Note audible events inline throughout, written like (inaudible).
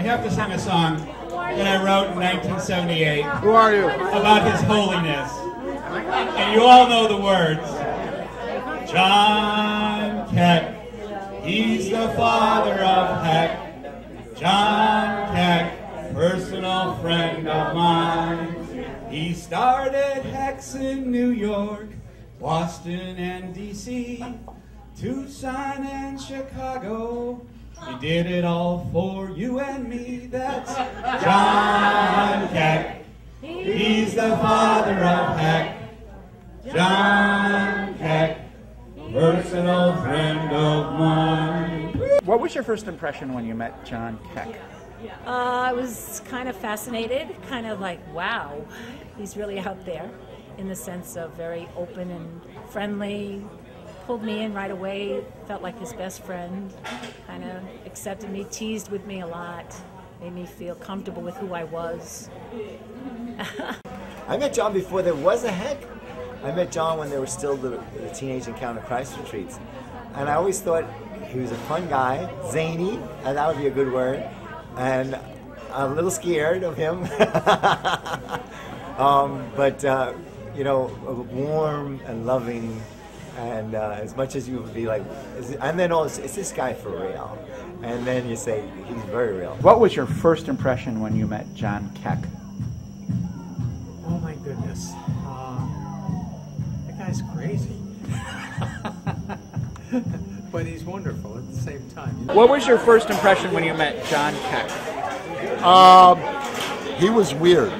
I have to sing a song that I wrote in 1978 Who are you? about His holiness. And you all know the words. John Keck, he's the father of HEC. John Keck, personal friend of mine. He started HECs in New York, Boston and D.C., Tucson and Chicago. He did it all for you and me. That's John Keck. He's the father of HEC. John Keck, personal friend of mine. What was your first impression when you met John Keck? Uh, I was kind of fascinated, kind of like, wow, he's really out there in the sense of very open and friendly. Pulled me in right away, felt like his best friend, kind of accepted me, teased with me a lot, made me feel comfortable with who I was. (laughs) I met John before there was a HEC. I met John when there were still the, the Teenage Encounter Christ retreats. And I always thought he was a fun guy, zany, and that would be a good word, and I'm a little scared of him. (laughs) um, but, uh, you know, warm and loving, and uh, as much as you would be like, is, and then all, is, is this guy for real? And then you say, he's very real. What was your first impression when you met John Keck? Oh my goodness. Uh, that guy's crazy. (laughs) but he's wonderful at the same time. What was your first impression when you met John Keck? Um, he was weird.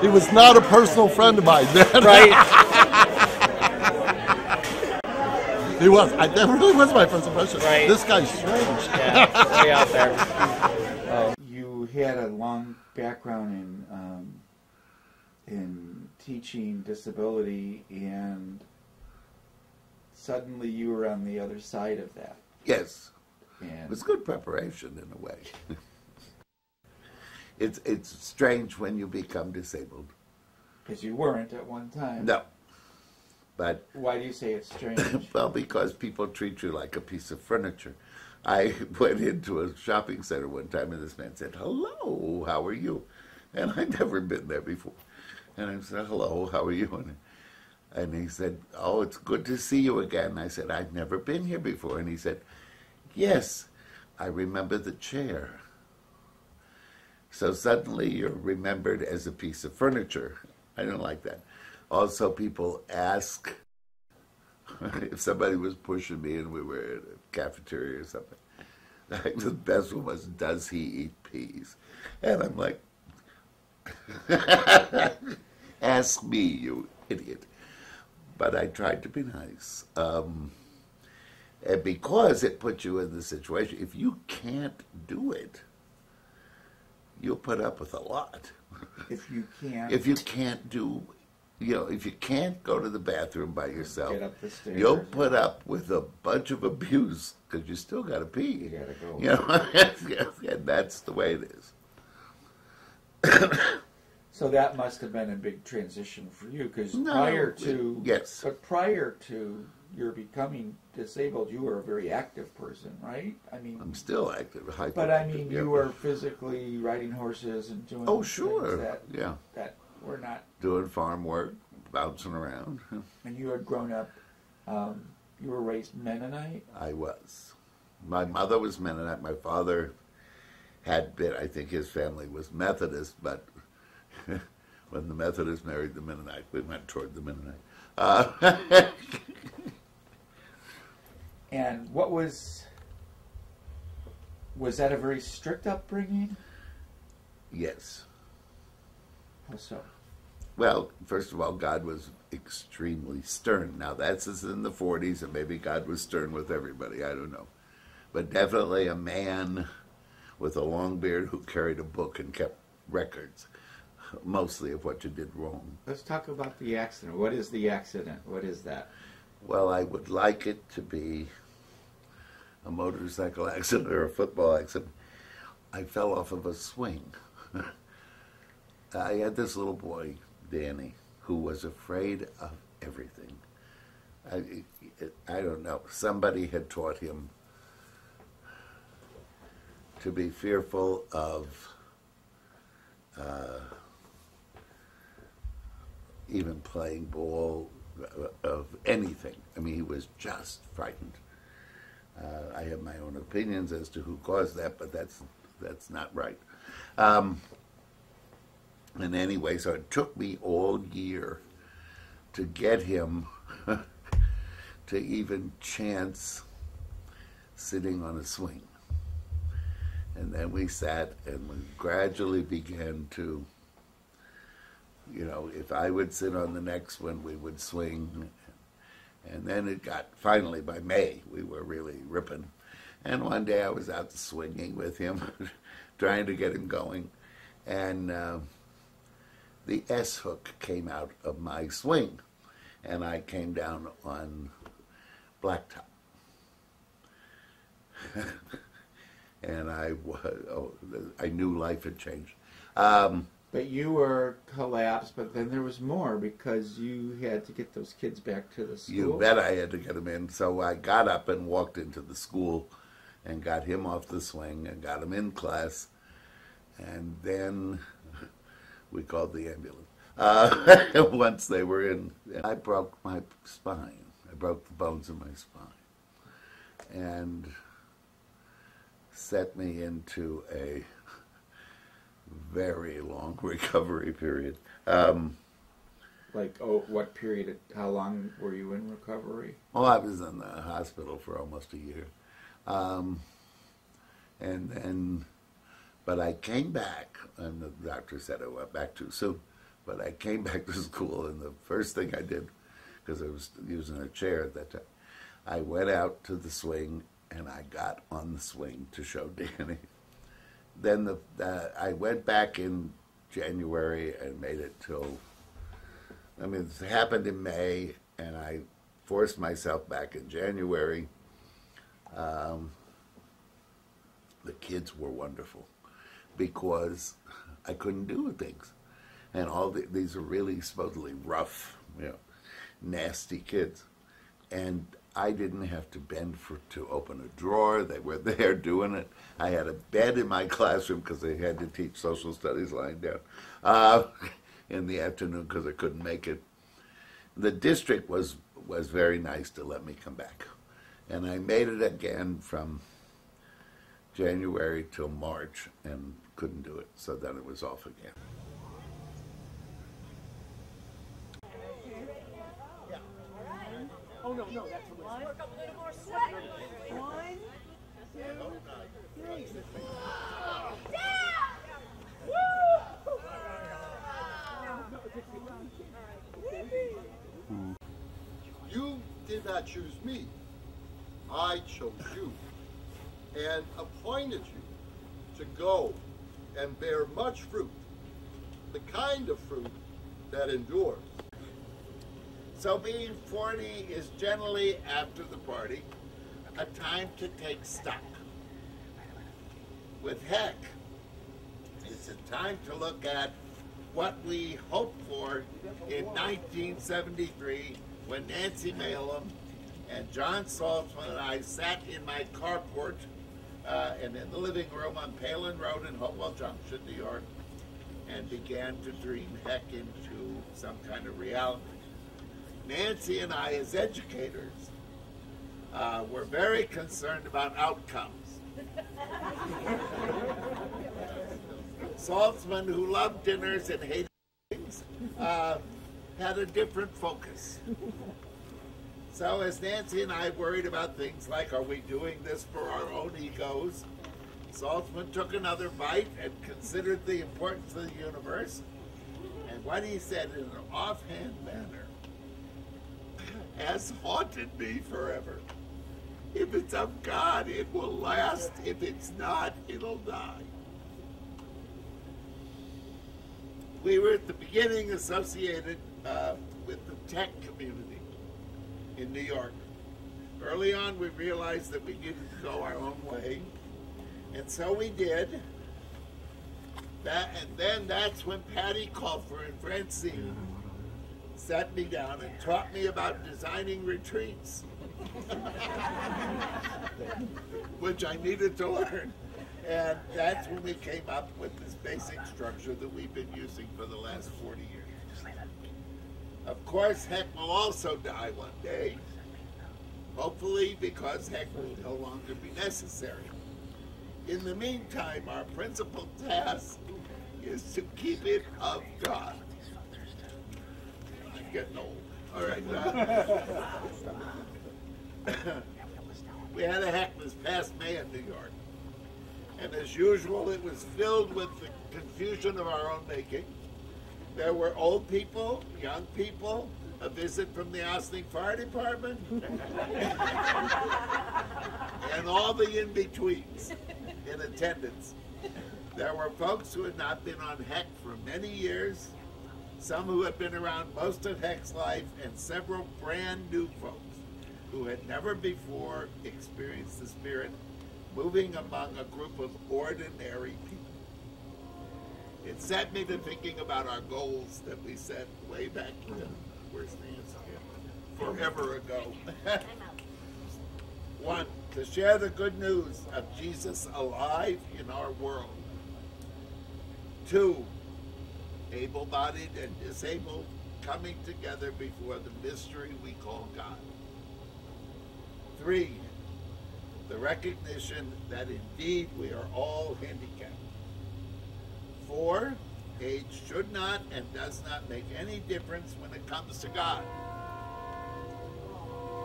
he was not a personal friend of mine then. Right? (laughs) He was. I, that really was my first impression. Right. This guy's strange. yeah, way out there. (laughs) You had a long background in um, in teaching disability, and suddenly you were on the other side of that. Yes, And it was good preparation in a way. (laughs) it's it's strange when you become disabled. because you weren't at one time. No, but Why do you say it's strange? (laughs) well, because people treat you like a piece of furniture. I (laughs) went into a shopping center one time, and this man said, "Hello, how are you?" And I'd never been there before, and I said, "Hello, how are you?" And, and he said, "Oh, it's good to see you again." I said, "I've never been here before," and he said, "Yes, I remember the chair." So suddenly you're remembered as a piece of furniture. I don't like that. Also, people ask (laughs) if somebody was pushing me and we were in a cafeteria or something. Like the best one was, "Does he eat peas?" And I'm like, (laughs) "Ask me, you idiot." But I tried to be nice, um, and because it puts you in the situation. If you can't do it, you'll put up with a lot. if you can't if you can't do you know if you can't go to the bathroom by yourself Get up the stairs. you'll put up with a bunch of abuse because you still got to pee you gotta go. you know (laughs) and that's the way it is (coughs) So that must have been a big transition for you because No, prior to yes. but prior to your becoming disabled, you were a very active person, right? I mean, i'm still active hyper but I mean, yeah. you were physically riding horses and doing oh sure that yeah that were not. doing farm work bouncing around And you had grown up. Um, you were raised Mennonite. i was my mother was mennonite my father had been i think his family was methodist but (laughs) when the Methodists married the Mennonite, we went toward the Mennonite. Uh, (laughs) And what was was that a very strict upbringing? yes. How so? Well, first of all, God was extremely stern. Now, that's in the 40s, and maybe God was stern with everybody. I don't know. But definitely a man with a long beard who carried a book and kept records, mostly of what you did wrong. Let's talk about the accident. What is the accident? What is that? Well, I would like it to be a motorcycle accident or a football accident. I fell off of a swing. (laughs) I had this little boy, Danny, who was afraid of everything. I, I don't know. Somebody had taught him to be fearful of uh, even playing ball, uh, of anything. I mean, he was just frightened. Uh, I have my own opinions as to who caused that, but that's that's not right. Um, and anyway, so it took me all year to get him (laughs) to even chance sitting on a swing. And then we sat and we gradually began to, you know, if I would sit on the next one, we would swing. And then it got, finally, by May, we were really ripping. And one day I was out swinging with him, (laughs) trying to get him going. And uh, the S hook came out of my swing. And I came down on blacktop. (laughs) and I oh, I knew life had changed. Um, But you were collapsed, but then there was more because you had to get those kids back to the school. you bet I had to get him in. So I got up and walked into the school and got him off the swing and got him in class. And then we called the ambulance. Uh, (laughs) once they were in, I broke my spine. I broke the bones in my spine. And set me into a very long (laughs) recovery period. Um, Like, oh, what period? How long were you in recovery? well, I was in the hospital for almost a year. Um, and then, but I came back, and the doctor said I went back too soon. But I came (laughs) back to school, and the first thing I did, because I was using a chair at that time, I went out to the swing and I got on the swing to show (laughs) Danny. Then the uh, I went back in January and made it till. I mean, it happened in May, and I forced myself back in January. Um, the kids were wonderful because I couldn't do things, and all the, these are really supposedly rough, you know, nasty kids, and I didn't have to bend for to open a drawer. They were (laughs) there doing it. I had a bed in my classroom because they had to teach social studies lying down uh, in the afternoon because I couldn't make it. The district was was very nice to let me come back, and I made it again from January till March and couldn't do it. So then it was off again. You did not choose me. I chose you and appointed you to go and bear much fruit, the kind of fruit that endures. So being 40 is generally after the party a time to take stock. With HEC, it's a time to look at what we hoped for in 1973 when Nancy Malum and John Saltzman and I sat in my carport uh, and in the living room on Palin Road in Hopewell Junction, New York, and began to dream HEC into some kind of reality. Nancy and I, as educators, uh, were very concerned about outcomes. (laughs) Saltzman, who loved dinners and hated things, uh, had a different focus. So, as Nancy and I worried about things like, are we doing this for our own egos? Saltzman took another bite and considered the importance of the universe. And what he said in an offhand manner has haunted me forever. If it's of God, it will last. If it's not, it'll die. We were at the beginning associated uh, with the TEC community in New York. Early on, we realized that we needed to go our own way, and so we did. That, and then that's when Patty Colfer and Francine sat me down and taught me about designing retreats, (laughs) which I needed to learn. And that's when we came up with this basic structure that we've been using for the last 40 years. Of course, HEC will also die one day. Hopefully, because HEC will no longer be necessary. In the meantime, our principal task is to keep it of God. I'm getting old. All right. uh, (coughs) we had a HEC this past May in New York. And as usual, it was filled with the confusion of our own making. There were old people, young people, a visit from the Ossining Fire Department, and all the in-betweens in attendance. There were folks who had not been on HEC for many years, some who had been around most of HEC's life, and several brand new folks who had never before experienced the Spirit moving among a group of ordinary people. It set me to thinking about our goals that we set way back then. Where's Nancy? Forever ago. (laughs) One, to share the good news of Jesus alive in our world. Two, able bodied and disabled coming together before the mystery we call God. Three, the recognition that indeed we are all handicapped. Four, age should not and does not make any difference when it comes to God.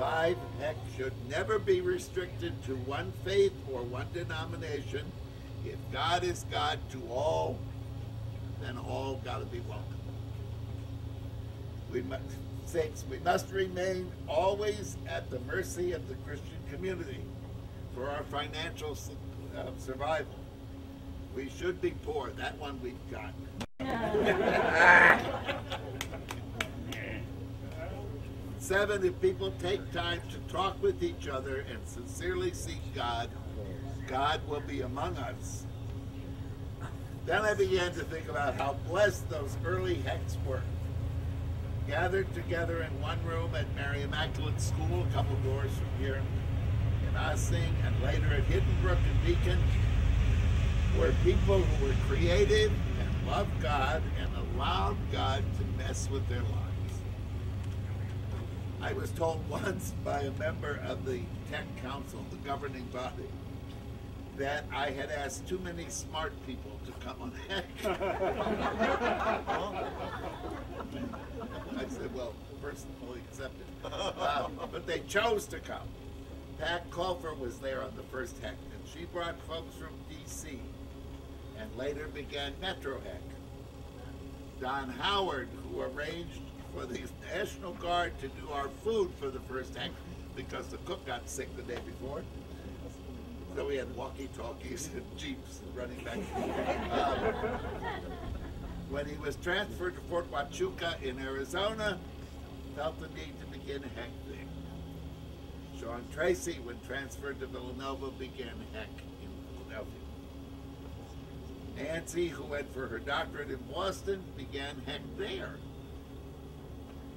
Five, HEC should never be restricted to one faith or one denomination. If God is God to all, then all got to be welcome. We must, six, we must remain always at the mercy of the Christian community for our financial uh, survival. We should be poor. That one we've got. (laughs) Seven, if people take time to talk with each other and sincerely seek God, God will be among us. Then I began to think about how blessed those early HECs were. Gathered together in one room at Mary Immaculate School, a couple doors from here in Ossining, and later at Hidden Brook and Beacon, were people who were creative and loved God and allowed God to mess with their lives. I was told (laughs) once by a member of the Tech Council, the governing body, that I had asked too many smart people to come on (laughs) HEC. I said, well, personally accepted. Uh, but they chose to come. Pat Colfer was there on the first HEC, and she brought folks from D.C. and later began Metro HEC. Don Howard, who arranged for the National Guard to do our food for the first HEC because the cook got sick the day before. So we had walkie-talkies and jeeps running back. Um, when he was transferred to Fort Huachuca in Arizona, felt the need to begin HEC there. Sean Tracy, when transferred to Villanova, began HEC. Nancy, who went for her doctorate in Boston, began HEC there.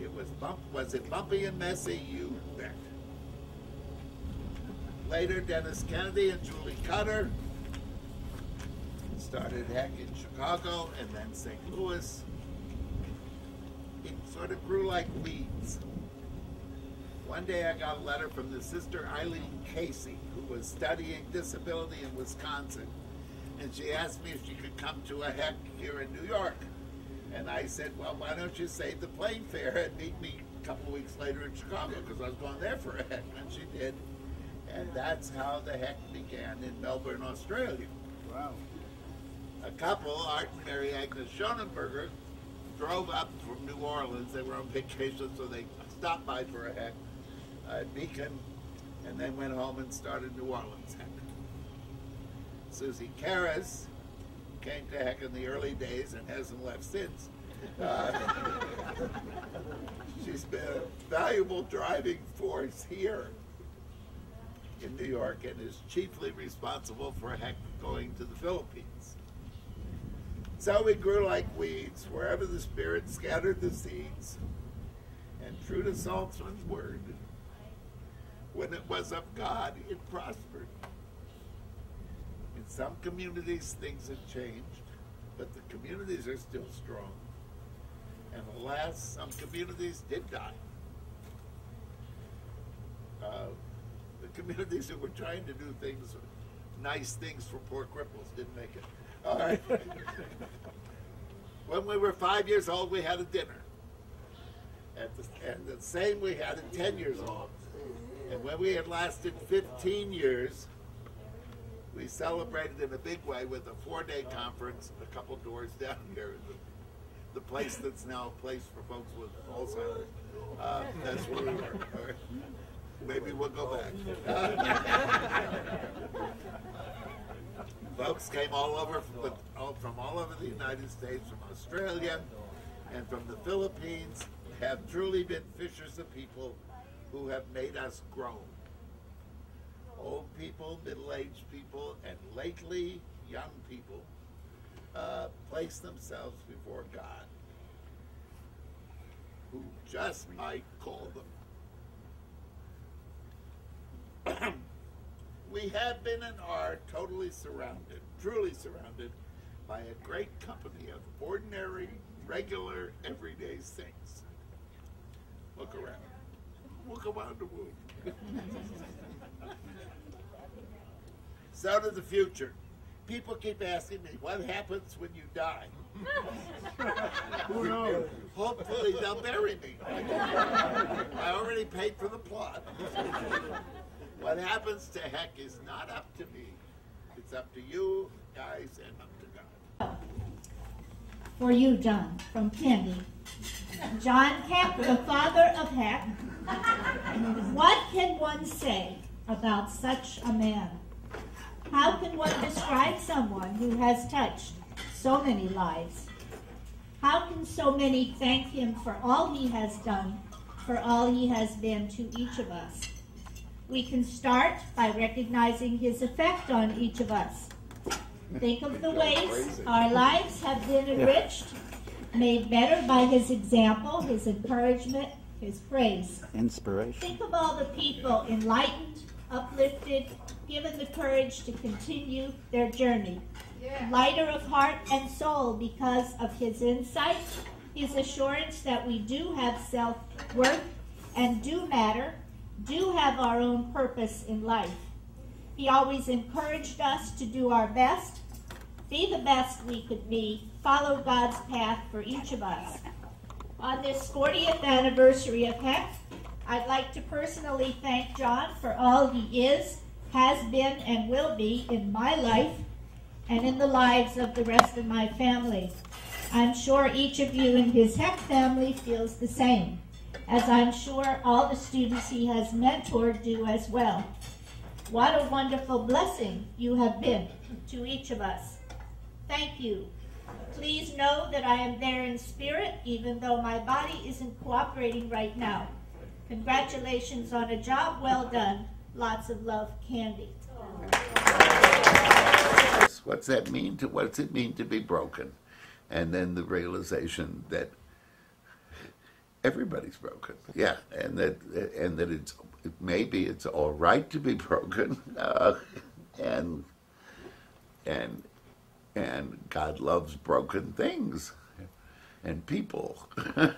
It was bump. Was it bumpy and messy? You bet. Later, Dennis Kennedy and Julie Cutter started HEC in Chicago and then St. Louis. It sort of grew like weeds. One day I got a letter from the sister Eileen Casey, who was studying disability in Wisconsin. And she asked me if she could come to a HEC here in New York. And I said, well, why don't you save the plane fare and meet me a couple weeks later in Chicago, because I was going there for a HEC. (laughs) And she did. And that's how the HEC began in Melbourne, Australia. Wow. A couple, Art and Mary Agnes Schonenberger, drove up from New Orleans. They were on vacation, so they stopped by for a HEC uh, at Beacon, and then went home and started New Orleans HEC. (laughs) Susie Karras came to HEC in the early days and hasn't left since. Uh, (laughs) she's been a valuable driving force here in New York and is chiefly responsible for HEC going to the Philippines. So we grew like weeds wherever the Spirit scattered the seeds. And true to Saltzman's word, when it was of God, it prospered. Some communities things have changed, but the communities are still strong. And alas, some communities did die. Uh, the communities that were trying to do things, nice things for poor cripples, didn't make it. All right. when we were five years old, we had a dinner. At the, and the same we had at 10 years old. And when we had lasted 15 years, we celebrated in a big way with a four-day conference a couple doors down here. The, place that's now a place for folks with Alzheimer's. Uh, that's where we were. Maybe we'll go back. (laughs) folks came all over from, from all over the United States, from Australia, and from the Philippines. Have truly been fishers of people who have made us grow old people, middle-aged people, and lately young people uh, place themselves before God, who just might call them. (clears throat) we have been and are totally surrounded, truly surrounded, by a great company of ordinary, regular, everyday saints. Look around. Look around the (laughs) room. So to the future. People keep asking me, what happens when you die? (laughs) Who knows? Hopefully they'll bury me. I already paid for the plot. what happens to HEC is not up to me. It's up to you guys and up to God. For you, John, from Candy. John Keck, the father of HEC. What can one say about such a man? How can one describe someone who has touched so many lives? How can so many thank him for all he has done, for all he has been to each of us? We can start by recognizing his effect on each of us. Think of the ways our lives have been enriched, made better by his example, his encouragement, his praise. Inspiration. Think of all the people enlightened, uplifted, given the courage to continue their journey. Yeah. Lighter of heart and soul because of his insight, his assurance that we do have self worth and do matter, do have our own purpose in life. He always encouraged us to do our best, be the best we could be, follow God's path for each of us. On this 40th anniversary of HEC, I'd like to personally thank John for all he is has been and will be in my life and in the lives of the rest of my family. I'm sure each of you in his HEC family feels the same, as I'm sure all the students he has mentored do as well. What a wonderful blessing you have been to each of us. Thank you. Please know that I am there in spirit, even though my body isn't cooperating right now. Congratulations on a job well done. Lots of love, Candy. What's that mean to what's it mean to be broken? And then the realization that everybody's broken. Yeah, and that and that it's maybe it's all right to be broken, uh, (laughs) and and and God loves broken things and people. (laughs)